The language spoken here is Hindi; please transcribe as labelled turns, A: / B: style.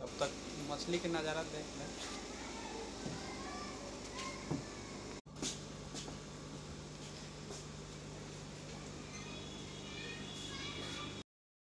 A: तब तक मछली के नज़ारा देख लें